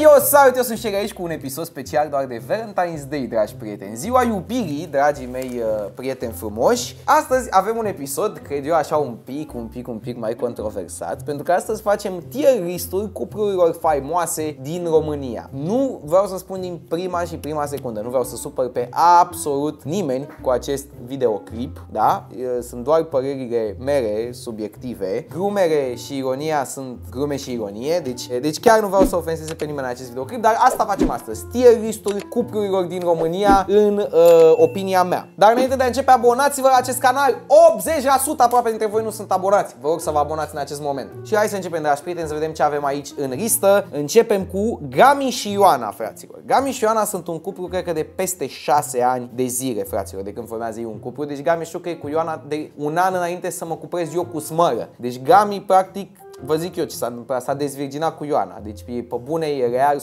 eu salut, eu sunt Șega aici cu un episod special doar de Valentine's Day, dragi prieteni. Ziua iubirii, dragii mei uh, prieteni frumoși. Astăzi avem un episod, cred eu, așa un pic, un pic, un pic mai controversat, pentru că astăzi facem tier list-uri cuplurilor faimoase din România. Nu vreau să spun din prima și prima secundă, nu vreau să supăr pe absolut nimeni cu acest videoclip, da? Uh, Sunt doar părerile mele subiective. Glumere și ironia sunt glume și ironie, deci, deci chiar nu vreau să ofenseze pe nimeni în acest videoclip, dar asta facem astăzi. Tier listuri cuplurilor din România în uh, opinia mea. Dar înainte de a începe, abonați-vă la acest canal. 80% aproape dintre voi nu sunt abonați. Vă rog să vă abonați în acest moment. Și hai să începem, dragi prieteni, să vedem ce avem aici în listă. Începem cu Gami și Ioana, fraților. Gami și Ioana sunt un cuplu, cred că de peste 6 ani de zile, fraților, de când formează ei un cuplu. Deci Gami știu că e cu Ioana de un an înainte să mă cuprez eu cu smără. Deci Gami, practic, vă zic eu ce s-a întâmplat, s-a dezvirginat cu Ioana. Deci e pe bune, e real, 100%,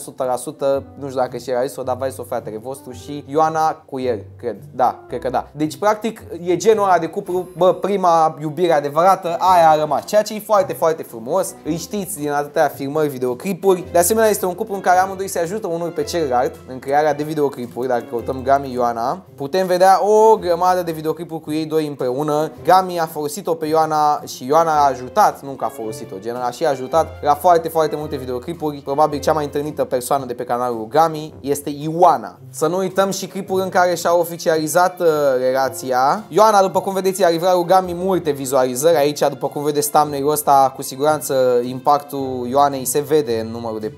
nu știu dacă și era zis-o, dar vai să fratele vostru și Ioana cu el, cred. Da, cred că da. Deci, practic, e genul ăla de cuplu, bă, prima iubire adevărată, aia a rămas. Ceea ce e foarte, foarte frumos. Îi știți din atâtea filmări, videoclipuri. De asemenea, este un cuplu în care amândoi se ajută unul pe celălalt în crearea de videoclipuri. Dacă căutăm Gami Ioana, putem vedea o grămadă de videoclipuri cu ei doi împreună. Gami a folosit-o pe Ioana și Ioana a ajutat, nu că a folosit-o, gen a și ajutat la foarte, foarte multe videoclipuri. Probabil cea mai întâlnită persoană de pe canalul Gami este Ioana. Să nu uităm și clipuri în care și-a oficializat uh, relația. Ioana, după cum vedeți, a livrat lui Gami multe vizualizări. Aici, după cum vedeți thumbnail-ul ăsta, cu siguranță impactul Ioanei se vede în numărul de 4,1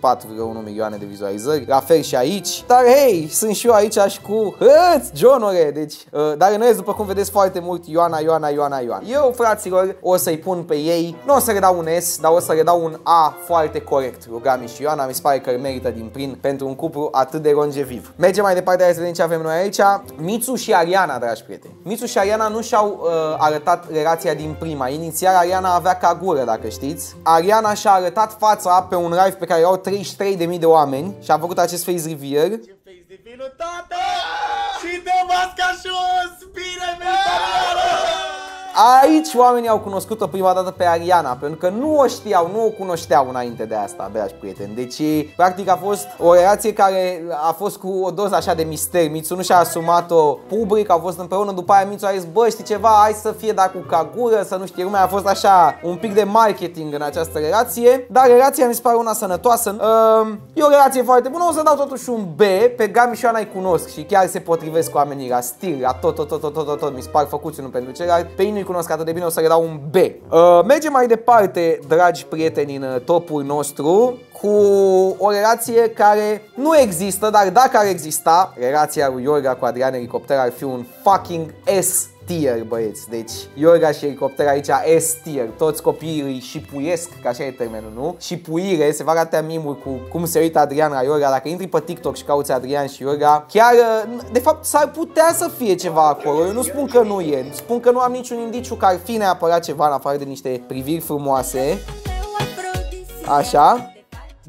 milioane de vizualizări. La fel și aici. Dar hei, sunt și eu aici și cu Hăți, Johnore. Deci, uh, dar în rest, după cum vedeți foarte mult Ioana, Ioana, Ioana, Ioana. Eu, fraților, o să-i pun pe ei. Nu o să le dau un S, dar o să le dau un A foarte corect. Rugami și Ioana, mi se pare că merită din plin pentru un cuplu atât de longeviv. Mergem mai departe, hai să vedem ce avem noi aici. Mitsu și Ariana, dragi prieteni. Mitsu și Ariana nu și-au uh, arătat relația din prima. Inițial Ariana avea ca gură, dacă știți. Ariana și-a arătat fața pe un live pe care au 33.000 de oameni și a făcut acest face reveal. Ce face de vinul, tată! Și dă masca jos! Bine, Ariana! Aici oamenii au cunoscut-o prima dată pe Ariana, pentru că nu o știau, nu o cunoșteau înainte de asta, dragi prieteni. Deci, practic a fost o relație care a fost cu o doză așa de mister. Mitsu nu și-a asumat-o public, au fost împreună, după aia Mitsu a zis, bă, știi ceva, hai să fie dar cu cagură, să nu știe lumea. A fost așa un pic de marketing în această relație, dar relația mi se pare una sănătoasă. Uh, e o relație foarte bună, o să dau totuși un B, pe Gami și Ioana îi cunosc și chiar se potrivesc cu oamenii la stil, la tot, tot, tot, tot, tot, tot, tot, mi se par făcuți unul pentru celălalt. Pe ei nu-i cunosc atât de bine, o să le dau un B. Uh, mergem mai departe, dragi prieteni, în uh, topul nostru cu o relație care nu există, dar dacă ar exista, relația lui Iorga cu Adrian Elicopter ar fi un fucking S tier, băieți. Deci, Iorga și Elicopter aici S tier. Toți copiii îi șipuiesc, că așa e termenul, nu? Șipuire, se va arăta mimul cu cum se uită Adrian la Iorga. Dacă intri pe TikTok și cauți Adrian și Iorga, chiar, de fapt, s-ar putea să fie ceva acolo. Eu nu spun că nu e. Spun că nu am niciun indiciu că ar fi neapărat ceva în afară de niște priviri frumoase. Așa.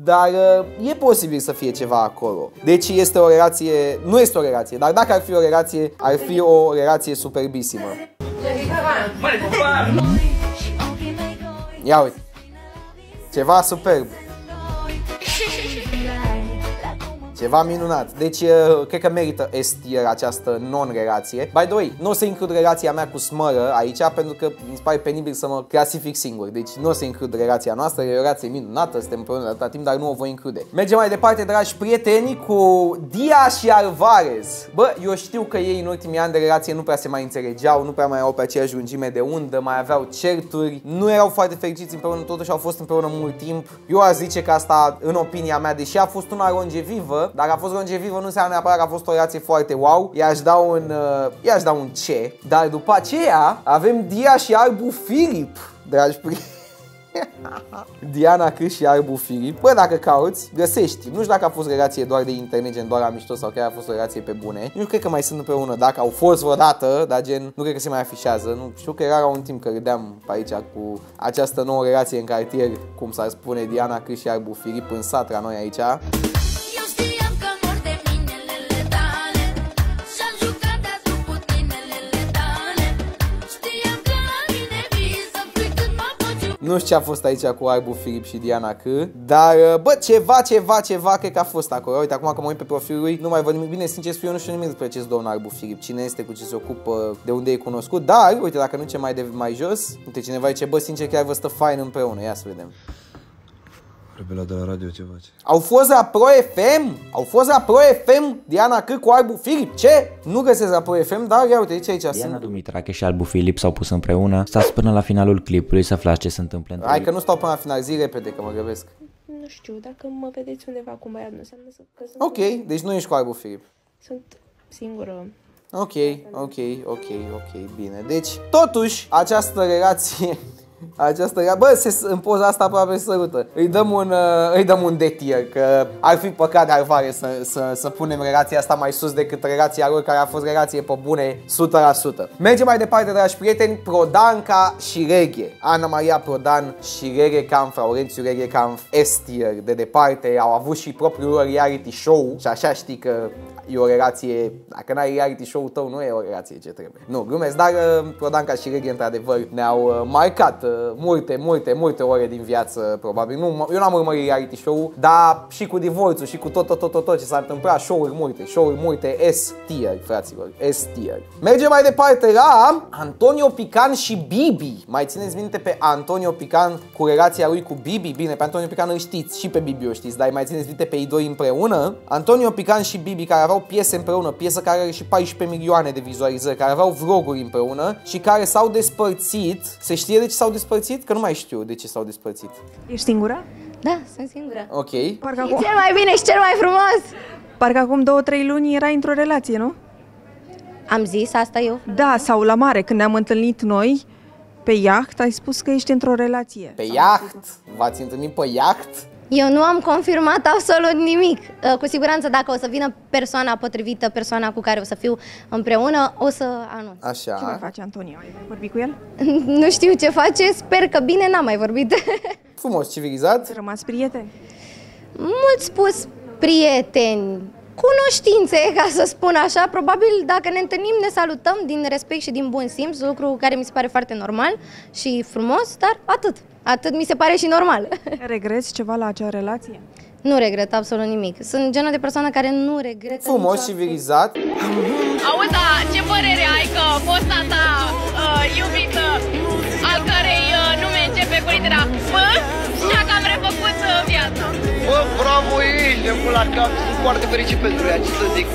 Dar uh, e posibil să fie ceva acolo. Deci este o relație, nu este o relație, dar dacă ar fi o relație, ar fi o relație superbisimă. Ia uite. Ceva superb. Ceva minunat. Deci, uh, cred că merită S tier această non-relație. By the way, nu o să includ relația mea cu Smără aici, pentru că mi se pare penibil să mă clasific singur. Deci, nu o să includ relația noastră, e o relație minunată, suntem împreună de atâta timp, dar nu o voi include. Mergem mai departe, dragi prieteni, cu Dia și Alvarez. Bă, eu știu că ei în ultimii ani de relație nu prea se mai înțelegeau, nu prea mai au pe aceeași lungime de undă, mai aveau certuri, nu erau foarte fericiți împreună, totuși au fost împreună mult timp. Eu aș zice că asta, în opinia mea, deși a fost una longevivă, dacă a fost longevivă nu înseamnă neapărat că a fost o relație foarte wow. I-aș da un, uh, i-aș da un C. Dar după aceea avem Dia și Albu Filip, dragi prieteni. Diana Câș și Arbu Filip. Bă, dacă cauți, găsești. Nu știu dacă a fost relație doar de internet, gen doar la mișto sau chiar a fost o relație pe bune. Nu cred că mai sunt împreună. Dacă au fost vreodată, dar gen, nu cred că se mai afișează. Nu știu că era la un timp că râdeam pe aici cu această nouă relație în cartier, cum s-ar spune, Diana Câș și Arbu Filip în sat la noi aici. Nu știu ce a fost aici cu Arbu Filip și Diana C. Dar, uh, bă, ceva, ceva, ceva, cred că a fost acolo. Uite, acum că mă uit pe profilul lui, nu mai văd nimic bine. Sincer, să fiu, eu nu știu nimic despre acest domn Arbu Filip. Cine este, cu ce se ocupă, de unde e cunoscut. Dar, uite, dacă nu ce mai de mai jos, uite, cineva zice, bă, sincer, chiar vă stă fain împreună. Ia să vedem. Rebela de la radio ce face? Au fost la Pro FM? Au fost la Pro FM Diana C cu Arbu Filip? Ce? Nu găsesc la Pro FM, dar ia uite, aici, aici Diana sunt. Dumitrache și Albu Filip s-au pus împreună. Stați până la finalul clipului să aflați ce se întâmplă între Hai ei. că nu stau până la final, zi repede că mă grăbesc. Nu știu, dacă mă vedeți undeva cu un băiat, nu înseamnă să- că sunt, Ok, deci nu ești cu Arbu Filip. sunt singură. Ok, ok, ok, ok, bine. Deci, totuși, această relație această rea- Bă, se, în poza asta aproape se sărută. Îi dăm un, uh, îi dăm un detier, că ar fi păcat de arvare să, să, să punem relația asta mai sus decât relația lor, care a fost relație pe bune 100%. Mergem mai departe, dragi prieteni, Prodanca și Reghe. Ana Maria Prodan și Reghe Camp, Laurențiu Reghe Camp, S-tier, de departe, au avut și propriul lor reality show și așa știi că e o relație, dacă n-ai reality show-ul tău, nu e o relație ce trebuie. Nu, glumesc, dar uh, Prodanca și Reghe, într-adevăr, ne-au uh, marcat uh, multe, multe, multe ore din viață, probabil. Nu, eu n-am urmărit reality show-ul, dar și cu divorțul și cu tot, tot, tot, tot, tot ce s-a întâmplat, show-uri multe, show-uri multe, S-tier, fraților, S-tier. Mergem mai departe la Antonio Pican și Bibi. Mai țineți minte pe Antonio Pican cu relația lui cu Bibi? Bine, pe Antonio Pican îl știți și pe Bibi o știți, dar mai țineți minte pe ei doi împreună? Antonio Pican și Bibi care aveau piese împreună, piesă care are și 14 milioane de vizualizări, care aveau vloguri împreună și care s-au despărțit. Se știe de ce s-au despărțit? Că nu mai știu de ce s-au despărțit. Ești singură? Da, sunt singură. Ok. Parcă E acum, cel mai bine și cel mai frumos! parcă acum două, trei luni erai într-o relație, nu? Am zis asta eu? Da, sau la mare, când ne-am întâlnit noi pe iaht, ai spus că ești într-o relație. Pe iaht? V-ați întâlnit pe iaht? Eu nu am confirmat absolut nimic. Uh, Cu siguranță dacă o să vină persoana potrivită, persoana cu care o să fiu împreună, o să anunț. Ce mai Așa. face Antonio? Ai mai vorbit cu el? Nu știu ce face, sper că bine n-am mai vorbit. Frumos, civilizat. Ați rămas prieteni? Mult spus prieteni, cunoștințe, ca să spun așa. Probabil dacă ne întâlnim, ne salutăm din respect și din bun simț, lucru care mi se pare foarte normal și frumos, dar atât. Atât mi se pare și normal. Regreți ceva la acea relație? nu regret absolut nimic. Sunt genul de persoană care nu regretă Frumos, niciodată. civilizat. Auzi, da, ce părere ai că fosta ta uh, iubită, al cărei uh, nume începe cu litera F, și-a cam refăcut uh, viața? Bă, bravo ei, le la cap, sunt foarte fericit pentru ea, ce să zic.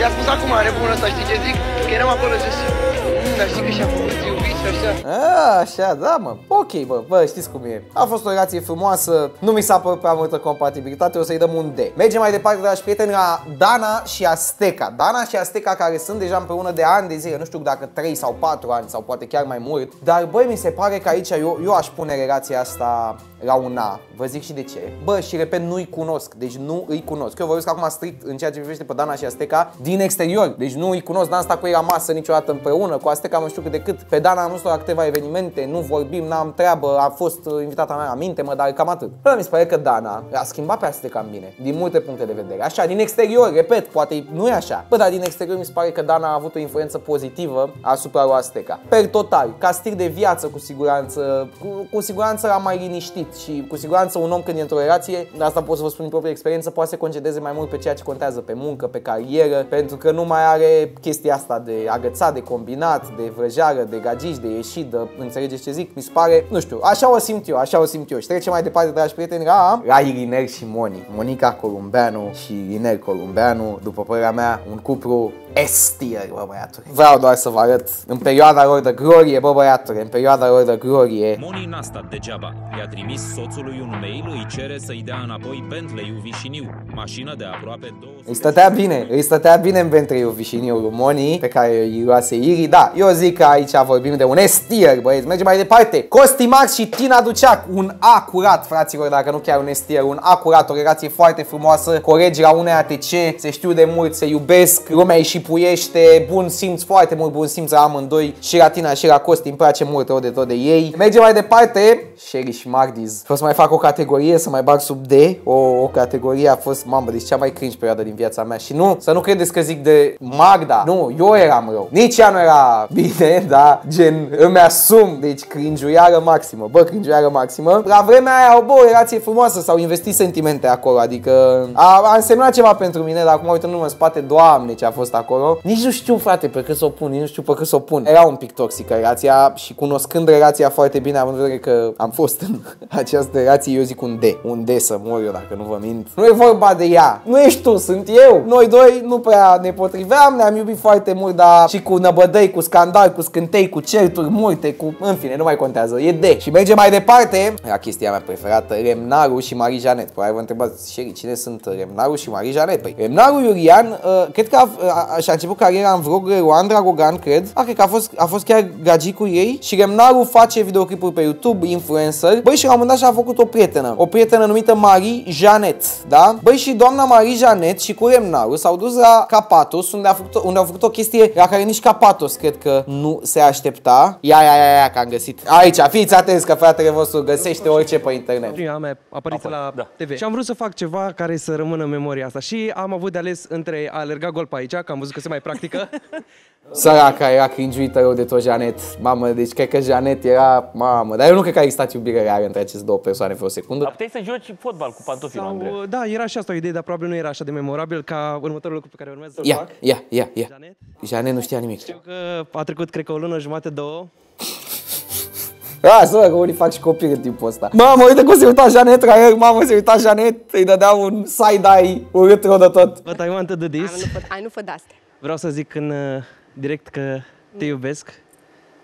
I-a spus acum, are bună asta, știi ce zic? Că eram acolo zis, "Mm, dar știi că și-a făcut iubiți, așa. A, așa, da, mă. Ok, bă, bă, știți cum e. A fost o relație frumoasă, nu mi s-a părut prea multă compatibilitate, o să-i dăm un D. Mergem mai departe, dragi prieteni, la Dana și Azteca. Dana și Azteca care sunt deja împreună de ani de zile, nu știu dacă 3 sau 4 ani sau poate chiar mai mult, dar băi, mi se pare că aici eu, eu aș pune relația asta la un A. Vă zic și de ce. Bă, și repet, nu-i cunosc, deci nu îi cunosc. Eu vorbesc acum strict în ceea ce privește pe Dana și Azteca din exterior. Deci nu îi cunosc, n-am stat cu ei la masă niciodată împreună, cu Azteca nu știu cât de cât. Pe Dana am văzut la câteva evenimente, nu vorbim, n-am treabă, a fost uh, invitata mea, aminte mă, dar cam atât. Bă, mi se pare că Dana a schimbat pe Azteca în bine, din multe puncte de vedere. Așa, din exterior, repet, poate nu e așa. Bă, dar din exterior mi se pare că Dana a avut o influență pozitivă asupra lui Azteca. Per total, ca stil de viață, cu siguranță, cu, cu siguranță l-am mai liniștit și cu siguranță un om când e într-o relație, de asta pot să vă spun din proprie experiență, poate să concedeze mai mult pe ceea ce contează, pe muncă, pe carieră, pentru că nu mai are chestia asta de agățat, de combinat, de vrăjară, de gagici, de ieșit, de înțelegeți ce zic? Mi se pare, nu știu, așa o simt eu, așa o simt eu. Și trecem mai departe, dragi prieteni, la, la Iriner și Moni. Monica Columbeanu și Iriner Columbeanu, după părerea mea, un cuplu S-tier, bă băiatule. Vreau doar să vă arăt în perioada lor de glorie, bă băiatule, în perioada lor de glorie. Moni n-a stat degeaba. I-a trimis soțului un mail, îi cere să-i dea înapoi Bentley-ul vișiniu, mașină de aproape 200 Îi stătea bine, îi stătea bine în ventriul vișiniu lui Moni, pe care îi luase Iri. Da, eu zic că aici vorbim de un S-tier, băieți. Mergem mai departe. Costi Max și Tina Duceac, un A curat, fraților, dacă nu chiar un S-tier, un A curat, o relație foarte frumoasă. Colegi la unei ATC, se știu de mult, se iubesc, lumea îi și puiește, bun simț, foarte mult bun simț la amândoi. Și la Tina și la Costi îmi place mult rău de tot de ei. Mergem mai departe. Sherry și Mardiz. Vreau să mai fac o categorie, să mai bag sub D. O, o categorie a fost, mamă, deci deci cea mai cringe perioadă din viața mea. Și nu, să nu credeți că zic de Magda. Nu, eu eram rău. Nici ea nu era bine, da? Gen, îmi asum. Deci cringiuiară maximă. Bă, cringiuiară maximă. La vremea aia, bă, o relație frumoasă, s-au investit sentimente acolo. Adică a, a însemnat ceva pentru mine, dar acum uitându-mă în spate, doamne, ce a fost acolo. Nici nu știu, frate, pe cât să o pun, nici nu știu pe cât să o pun. Era un pic toxică relația și cunoscând relația foarte bine, având în vedere că am fost în această relație, eu zic un D. Un D să mor eu, dacă nu vă mint. Nu e vorba de ea. Nu ești tu, sunt eu. Noi doi nu prea ne potriveam, ne-am iubit foarte mult, dar și cu năbădăi, cu scandal, cu scântei, cu certuri multe, cu... În fine, nu mai contează. E D. Și merge mai departe. Era chestia mea preferată, Remnaru și Marie Janet. Probabil vă întrebați, Sherry, cine sunt Remnaru și Marie Janet? Păi, Remnaru Iulian, uh, cred că a, a, și-a început cariera în vlogurile lui Andra Gogan, cred. A, cred că a fost, a fost chiar gagicul ei. Și Remnaru face videoclipuri pe YouTube, influencer. Băi, și la un moment dat și-a făcut o prietenă. O prietenă numită Marie Janet, da? Băi, și doamna Marie Janet și cu Remnaru s-au dus la Capatos, unde, a făcut, unde au făcut o chestie la care nici Capatos cred că nu se aștepta. Ia, ia, ia, ia, că am găsit. Aici, fiți atenți că fratele vostru găsește orice pe internet. Prima mea apariție la TV. Și am vrut să fac ceva care să rămână în memoria asta. Și am avut de ales între a alerga gol pe aici, că am văzut că se mai practică. Săraca era cringiuită rău de tot Janet. Mamă, deci cred că Janet era... Mamă, dar eu nu cred că a existat iubire reală între aceste două persoane vreo secundă. Dar puteai să joci fotbal cu pantofii, Andrei. Sau, da, era și asta o idee, dar probabil nu era așa de memorabil ca următorul lucru pe care urmează să-l Ia, fac. ia, ia, ia. Janet nu știa nimic. Știu că a trecut, cred că o lună, jumate, două. A, să că unii fac și copii în timpul ăsta. Mamă, uite cum se uita Janet la el, mamă, se uita Janet, îi dădea un side-eye urât rău de tot. But I want to do this. Ai nu fă de-astea. Vreau să zic în uh, direct că te iubesc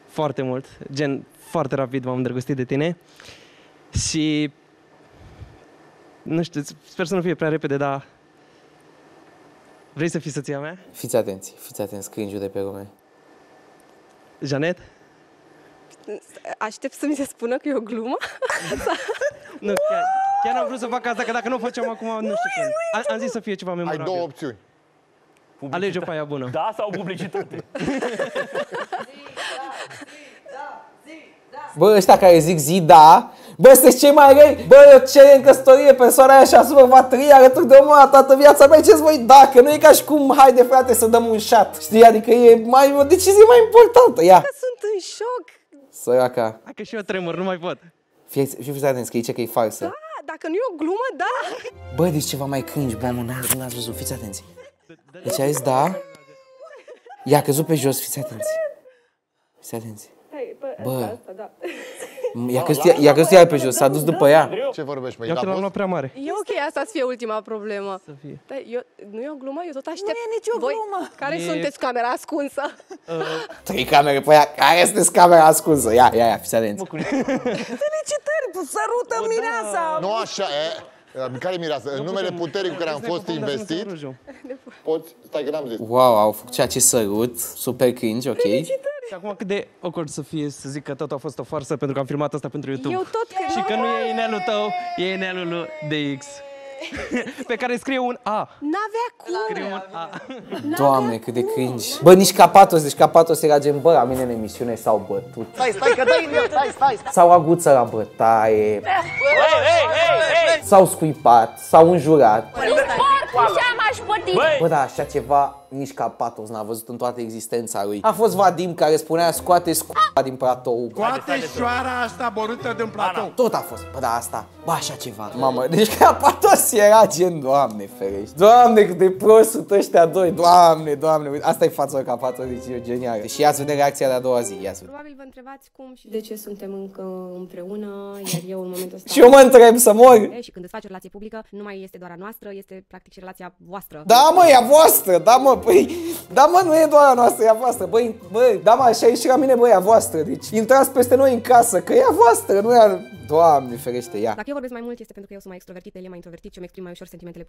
foarte mult, gen foarte rapid m-am îndrăgostit de tine și nu știu, sper să nu fie prea repede, dar vrei să fii soția mea? Fiți atenți, fiți atenți, cringe de pe lume. Janet? Aștept să mi se spună că e o glumă? Nu, chiar, chiar am vrut să fac asta, că dacă nu o facem acum, nu știu când. Am, am zis să fie ceva memorabil. Ai două opțiuni. Alege-o pe aia bună. Da sau publicitate? Bă, ăștia care zic zi da, bă, sunteți cei mai răi, bă, eu cer în căsătorie persoana aia și asupra va trăi alături de omul ăla toată viața mea, ce voi da, că nu e ca și cum, haide frate să dăm un șat, știi, adică e mai, o decizie mai importantă, ia. Că sunt în șoc. Săraca, Hai că și eu tremur, nu mai pot. fie, și fiți atenți că e ce că e falsă. Da, dacă nu e o glumă, da. Bă, deci ceva mai cringe, bă, mă, n-ați n-ați văzut, fiți atenți. Deci a zis da, i-a căzut pe jos, fiți atenți. Fiți atenți. Bă, da. i-a căzut, ea- i-a căzut ea pe jos, s-a dus după ea. Ce vorbești, măi? Eu că l-am luat prea mare. E ok asta să fie ultima problemă. Să fie. Da, eu, nu e o glumă, eu tot aștept. Nu e nicio Voi, glumă. Care E- sunteți camera ascunsă? Trei camere pe ea, care sunteți camera ascunsă? Ia, ia, ia, fiți atenți. Felicitări, sărută mireasa! Nu așa, e. Care mireasă? În numele puterii cu care am fost investit, poți... Stai că n-am zis. Wow, au făcut ceea ce sărut, super cringe, ok. Și acum cât de awkward să fie să zic că tot a fost o farsă pentru că am filmat asta pentru YouTube. Eu tot cred. Și că nu e inelul tău, e inelul lui DX. Pe care scrie un A. N-avea cum. Scrie un A. Doamne, cât de cringe. Bă, nici Capatos, deci Capatos era gen, bă, la mine în emisiune s-au bătut. Stai, stai, că dai în el, stai, stai. S-au aguță la bătaie, s-au scuipat, s-au înjurat. Ce m-aș păti? Bă, da, așa ceva nici Capatos n-a văzut în toată existența lui. A fost Vadim care spunea scoate scupa din platou. Scoate șoara asta borâtă din platou. Tot a fost. Bă, da, asta. Bă, așa ceva. Mamă, deci Capatos era gen, doamne ferești. Doamne, cât de prost sunt ăștia doi. Doamne, doamne. uite, Asta e fața lui Capatos, deci e genial. Și ia-ți vedea reacția de a doua zi. Ia-ți vedea. Probabil vă întrebați cum și de ce suntem încă împreună, iar eu în momentul ăsta... Și eu mă întreb să mor. Și când îți faci o relație publică, nu mai este doar a noastră, este practic și relația voastră. Da, mă, e a voastră, da, mă, păi, da, mă, nu e doar a noastră, e a voastră, băi, băi, da, mă, așa e și la mine, băi, e a voastră, deci intrați peste noi în casă, că e a voastră, nu e a... Doamne, ferește, ia. Dacă eu vorbesc mai mult este pentru că eu sunt mai extrovertit, el e mai introvertit și eu îmi exprim mai ușor sentimentele.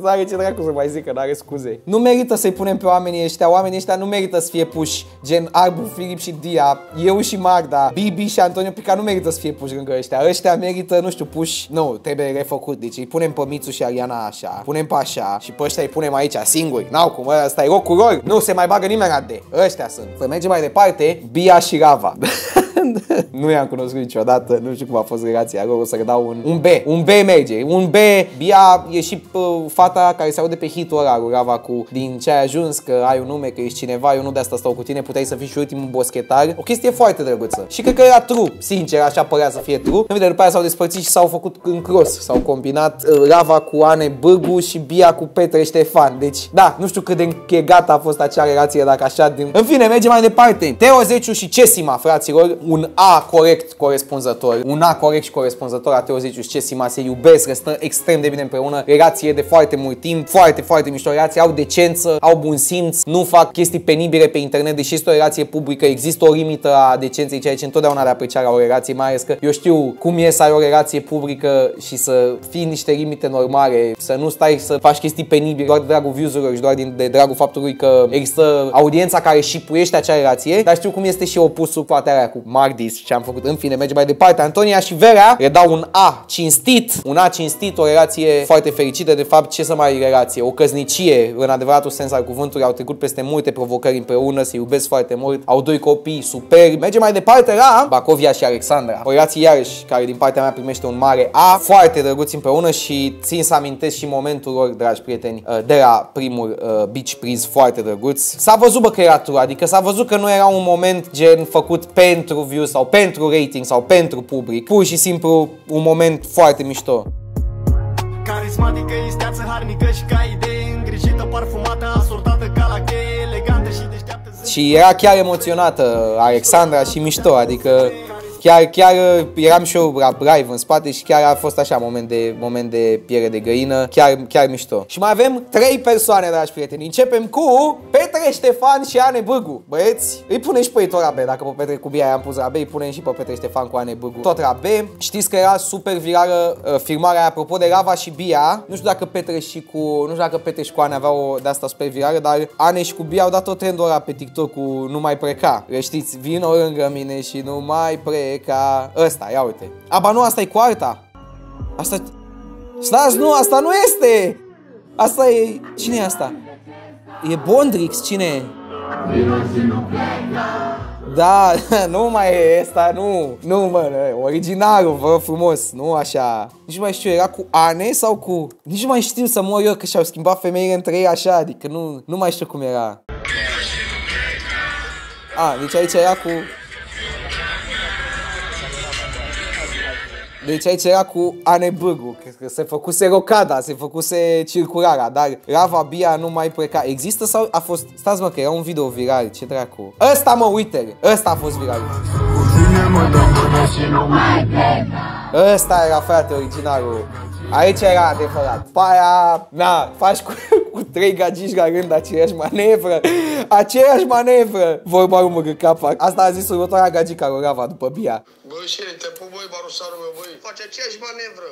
Nu are ce dracu să mai zică, n-are scuze. Nu merită să-i punem pe oamenii ăștia, oamenii ăștia nu merită să fie puși, gen Arbu, Filip și Dia, eu și Magda, Bibi și Antonio Pica nu merită să fie puși lângă ăștia. Ăștia merită, nu știu, puși, nu, trebuie refăcut, deci îi punem pe Mițu și Ariana așa, punem pe așa și pe ăștia îi punem aici singuri. N-au cum, ăsta e locul lor, nu se mai bagă nimeni la de. Ăștia sunt. Să mergem mai departe, Bia și Rava. nu i-am cunoscut niciodată, nu știu cum a fost relația lor, o să dau un, un B. Un B merge. Un B, Bia e și uh, fata care se aude pe hitul ăla lui Rava cu din ce ai ajuns, că ai un nume, că ești cineva, eu nu de asta stau cu tine, puteai să fii și ultimul boschetar. O chestie foarte drăguță. Și cred că era true, sincer, așa părea să fie true. În după aia s-au despărțit și s-au făcut în cross. S-au combinat uh, Rava cu Ane Bârgu și Bia cu Petre Ștefan. Deci, da, nu știu cât de închegată a fost acea relație, dacă așa din... În fine, mergem mai departe. Teo Zeciu și Cesima, fraților, un A corect corespunzător. Un A corect și corespunzător a Teo Zeciu și Cesima se iubesc, restă extrem de bine împreună. Relație de foarte mult timp, foarte, foarte mișto relație, au decență, au bun simț, nu fac chestii penibile pe internet, deși este o relație publică, există o limită a decenței, ceea ce întotdeauna de apreciare la o relație, mai ales că eu știu cum e să ai o relație publică și să fii niște limite normale, să nu stai să faci chestii penibile doar de dragul views-urilor și doar din, de dragul faptului că există audiența care și puiește acea relație, dar știu cum este și opusul toate alea cu Mardis ce am făcut. În fine, mergem mai departe. Antonia și Vera le dau un A cinstit, un A cinstit, o relație foarte fericită, de fapt, ce să mai relație, o căsnicie, în adevăratul sens al cuvântului, au trecut peste multe provocări împreună, se iubesc foarte mult, au doi copii super. Mergem mai departe la Bacovia și Alexandra. O relație iarăși care din partea mea primește un mare A, foarte drăguți împreună și țin să amintesc și momentul lor, dragi prieteni, uh, de la primul uh, beach priz foarte drăguț. S-a văzut bă că era true, adică s-a văzut că nu era un moment gen făcut pentru view sau pentru rating sau pentru public, pur și simplu un moment foarte mișto. Carismatică, isteață, harnică și ca idee Îngrijită, parfumată, asortată ca la cheie Elegantă și deșteaptă Și era chiar emoționată Alexandra și mișto, adică chiar, chiar eram și eu la live în spate și chiar a fost așa moment de, moment de piere de găină, chiar, chiar mișto. Și mai avem trei persoane, dragi prieteni. Începem cu Petre Ștefan și Ane Bârgu. Băieți, îi punem și pe ei tot la B, dacă pe Petre cu Bia i-am pus la B, îi punem și pe Petre Ștefan cu Ane Bârgu tot la B. Știți că era super virală uh, filmarea aia, apropo de Rava și Bia. Nu știu dacă Petre și cu, nu știu dacă Petre și cu Ane aveau o de asta super virală, dar Ane și cu Bia au dat tot trendul ăla pe TikTok cu nu mai preca. Le știți, vino lângă mine și nu mai preca. Ăsta, ia uite. Aba nu, asta e cu arta. Asta... Stați, nu, asta nu este! Asta e... Cine e asta? E Bondrix, cine e? Da, nu mai e asta, nu, nu mă, originalul, vă rog frumos, nu așa. Nici nu mai știu, era cu Ane sau cu... Nici nu mai știu să mor eu că și-au schimbat femeile între ei așa, adică nu, nu mai știu cum era. A, deci aici era cu... Deci aici era cu Ane Bârgu, că se făcuse rocada, se făcuse circularea, dar Rava Bia nu mai pleca. Există sau a fost... Stați mă că era un video viral, ce dracu. Ăsta mă, uite, ăsta a fost viral. Ăsta era frate originalul. Aici era adevărat. Pe aia, na, faci cu, cu trei gagici la rând aceeași manevră. Aceeași manevră. Vorba rumă capa. Asta a zis următoarea gagica lui Rava după Bia. Bă, și te pup, băi, barusarul meu, băi. Face aceeași manevră.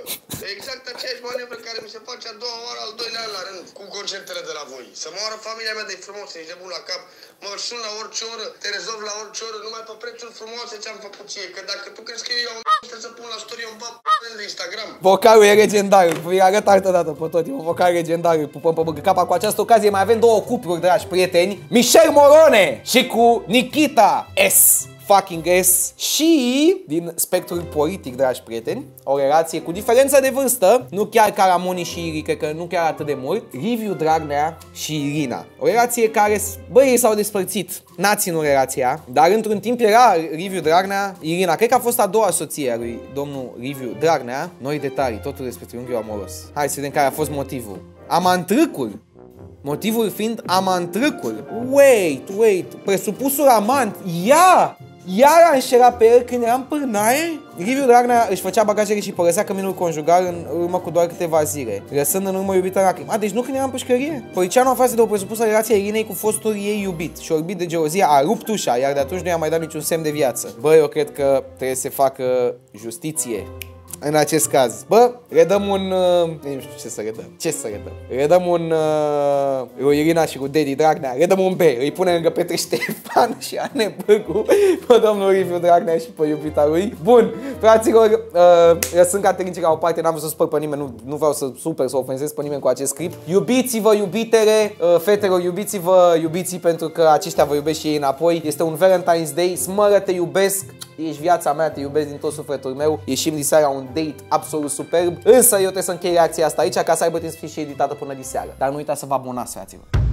Exact aceeași manevră care mi se face a doua oară, al doilea an la rând, cu concertele de la voi. Să moară familia mea de frumos, ești de bun la cap. Mă sun la orice oră, te rezolv la orice oră, numai pe prețuri frumoase ce-am făcut ție. Că dacă tu crezi că eu iau trebuie să pun la story un bab de Instagram. Vocalul e legendar, îi arăt altă dată pe tot, e un vocal legendar, îi pupăm pe băgă capa. Cu această ocazie mai avem două cupluri, dragi prieteni, Michel Morone și cu Nikita S fucking S și din spectrul politic, dragi prieteni, o relație cu diferență de vârstă, nu chiar ca Ramoni și Iri, cred că nu chiar atât de mult, Liviu Dragnea și Irina. O relație care, băi, ei s-au despărțit, n-a ținut relația, dar într-un timp era Liviu Dragnea, Irina, cred că a fost a doua soție a lui domnul Liviu Dragnea, noi detalii, totul despre triunghiul amoros. Hai să vedem care a fost motivul. Amantrâcul Motivul fiind amantrâcul. Wait, wait, presupusul amant. Ia! Iar aș înșerat pe el când eram pârnaie? Liviu Dragnea își făcea bagajele și părăsea căminul conjugal în urmă cu doar câteva zile, lăsând în urmă iubita la A, deci nu când eram în pușcărie? Polițianul aflase de o presupusă relație a Irinei cu fostul ei iubit și orbit de gelozie a rupt ușa, iar de atunci nu i-a mai dat niciun semn de viață. Bă, eu cred că trebuie să facă justiție în acest caz. Bă, redăm un... Uh, nu știu ce să redăm. Ce să redăm? Redăm un... Uh, lui Irina și cu Dedi Dragnea. Redăm un B. Îi punem lângă Petre Ștefan și Ane Băgu pe domnul Liviu Dragnea și pe iubita lui. Bun, fraților, uh, lăsând caterinci la o parte, n-am vrut să spăr pe nimeni, nu, nu vreau să super să ofensez pe nimeni cu acest script. Iubiți-vă, iubitele, uh, fetelor, iubiți-vă, iubiții pentru că aceștia vă iubesc și ei înapoi. Este un Valentine's Day, smără, te iubesc, ești viața mea, te iubesc din tot sufletul meu, ieșim diseară la un date absolut superb, însă eu trebuie să închei reacția asta aici ca să aibă timp să fie și editată până diseară. Dar nu uitați să vă abonați, fraților.